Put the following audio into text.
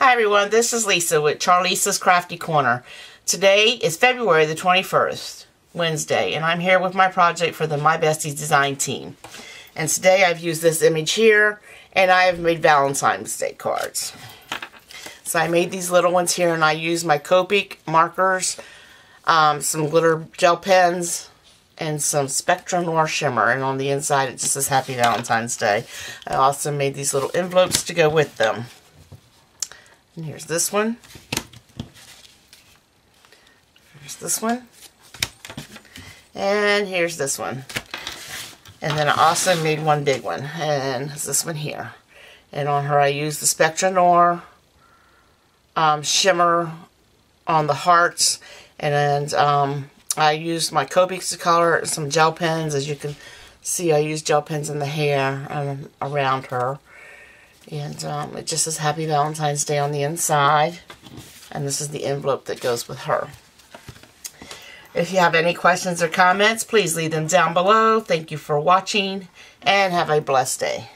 Hi everyone, this is Lisa with Charlisa's Crafty Corner. Today is February the 21st, Wednesday, and I'm here with my project for the My Besties design team. And today I've used this image here, and I have made Valentine's Day cards. So I made these little ones here, and I used my Copic markers, um, some glitter gel pens, and some Spectrum Noir Shimmer. And on the inside, it just says Happy Valentine's Day. I also made these little envelopes to go with them. And here's this one. Here's this one. And here's this one. And then I also made one big one. And this one here. And on her I used the Spectrum Noir um, shimmer on the hearts. And um, I used my Copics to color, some gel pens. As you can see, I used gel pens in the hair and around her. And um, it just says Happy Valentine's Day on the inside. And this is the envelope that goes with her. If you have any questions or comments, please leave them down below. Thank you for watching and have a blessed day.